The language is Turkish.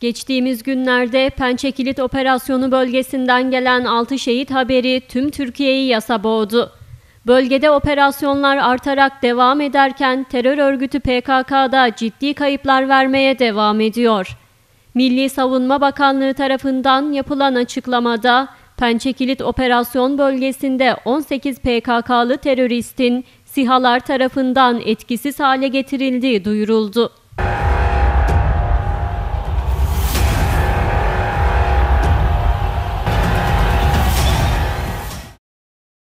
Geçtiğimiz günlerde Pençekilit Operasyonu bölgesinden gelen 6 şehit haberi tüm Türkiye'yi yasa boğdu. Bölgede operasyonlar artarak devam ederken terör örgütü PKK'da ciddi kayıplar vermeye devam ediyor. Milli Savunma Bakanlığı tarafından yapılan açıklamada Pençekilit Operasyon bölgesinde 18 PKK'lı teröristin SİHA'lar tarafından etkisiz hale getirildiği duyuruldu.